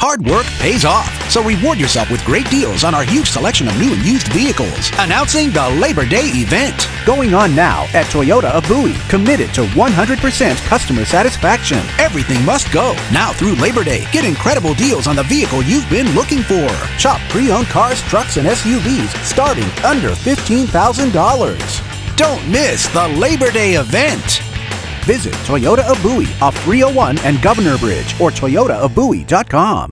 Hard work pays off, so reward yourself with great deals on our huge selection of new and used vehicles. Announcing the Labor Day event. Going on now at Toyota of Bowie, committed to 100% customer satisfaction. Everything must go. Now through Labor Day, get incredible deals on the vehicle you've been looking for. Shop pre-owned cars, trucks, and SUVs starting under $15,000. Don't miss the Labor Day event. Visit Toyota of Bowie off 301 and Governor Bridge or toyotaofbowie.com.